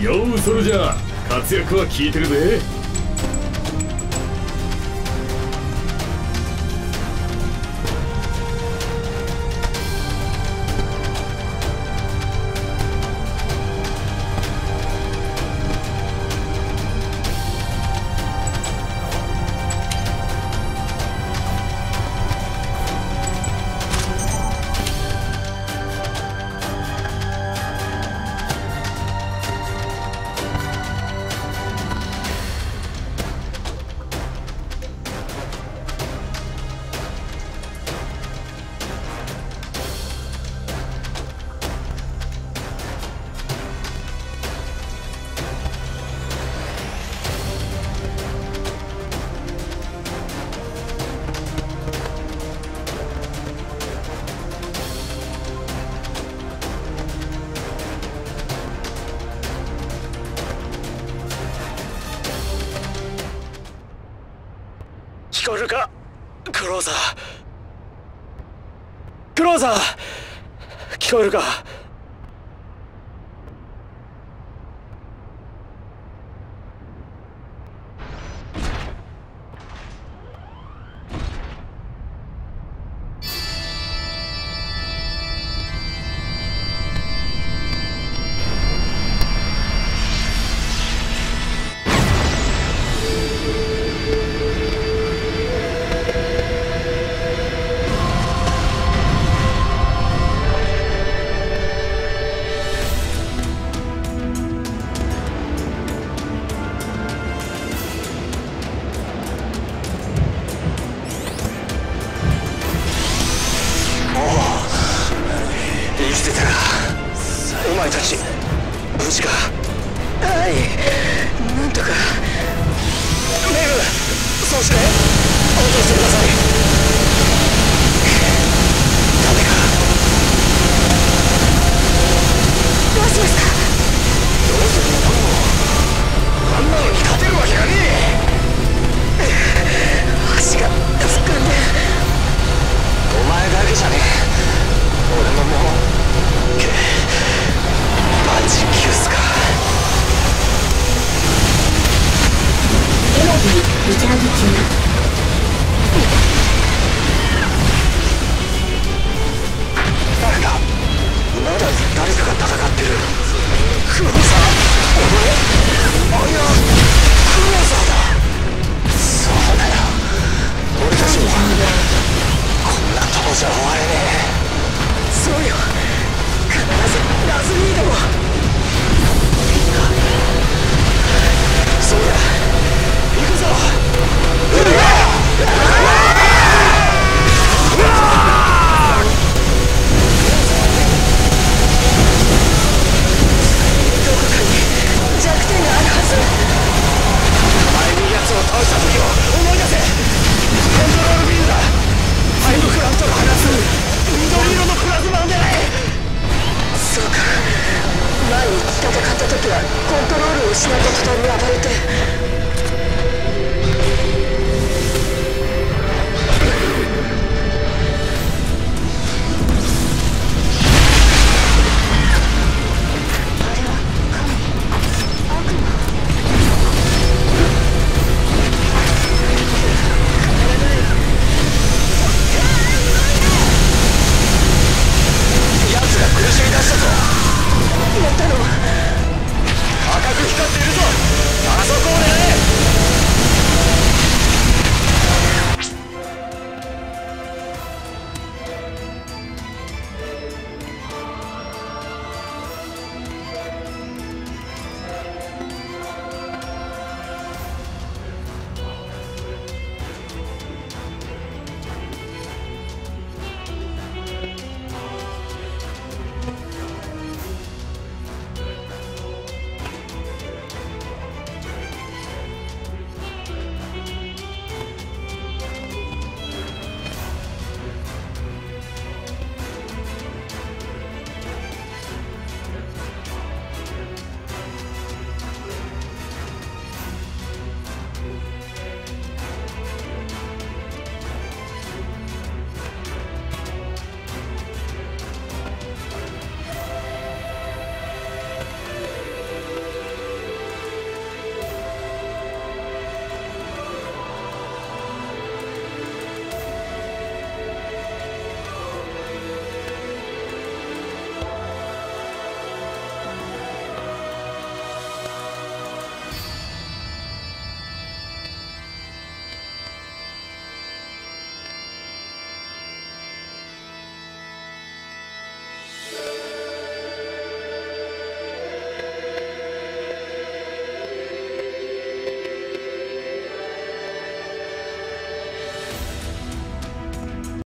ようそれじゃ。活躍は聞いてるぜ。こるか？クローザー。クローザー。聞こえるか？前たち。無事か？はい。なんとか。メグそして。応答してください。はコントロールを失った途端に暴れて